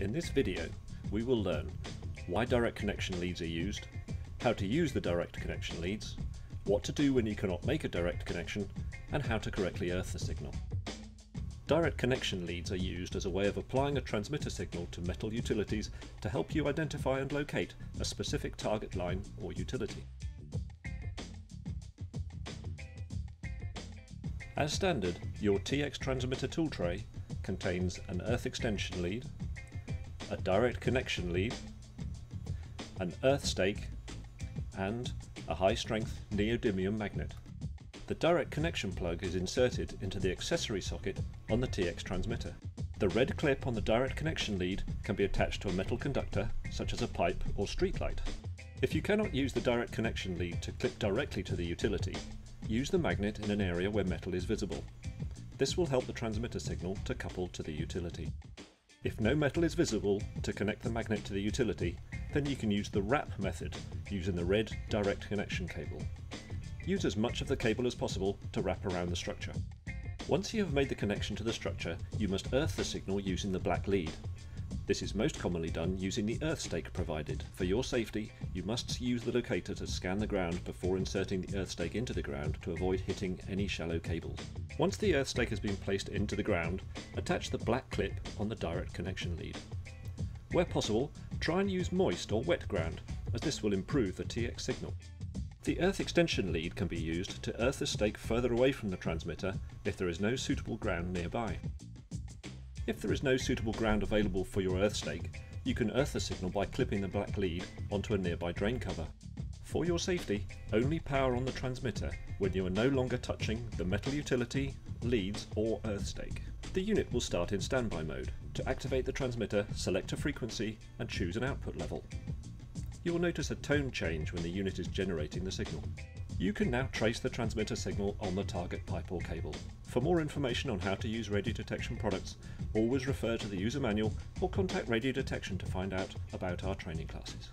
In this video, we will learn why direct connection leads are used, how to use the direct connection leads, what to do when you cannot make a direct connection, and how to correctly earth the signal. Direct connection leads are used as a way of applying a transmitter signal to metal utilities to help you identify and locate a specific target line or utility. As standard, your TX transmitter tool tray contains an earth extension lead, a direct connection lead, an earth stake, and a high strength neodymium magnet. The direct connection plug is inserted into the accessory socket on the TX transmitter. The red clip on the direct connection lead can be attached to a metal conductor, such as a pipe or streetlight. If you cannot use the direct connection lead to clip directly to the utility, use the magnet in an area where metal is visible. This will help the transmitter signal to couple to the utility. If no metal is visible to connect the magnet to the utility, then you can use the wrap method using the red direct connection cable. Use as much of the cable as possible to wrap around the structure. Once you have made the connection to the structure, you must earth the signal using the black lead. This is most commonly done using the earth stake provided. For your safety, you must use the locator to scan the ground before inserting the earth stake into the ground to avoid hitting any shallow cables. Once the earth stake has been placed into the ground, attach the black clip on the direct connection lead. Where possible, try and use moist or wet ground, as this will improve the TX signal. The earth extension lead can be used to earth the stake further away from the transmitter if there is no suitable ground nearby. If there is no suitable ground available for your earth stake, you can earth the signal by clipping the black lead onto a nearby drain cover. For your safety, only power on the transmitter when you are no longer touching the metal utility, leads or earth stake. The unit will start in standby mode. To activate the transmitter, select a frequency and choose an output level. You will notice a tone change when the unit is generating the signal. You can now trace the transmitter signal on the target pipe or cable. For more information on how to use Radiodetection products, always refer to the user manual or contact Radiodetection to find out about our training classes.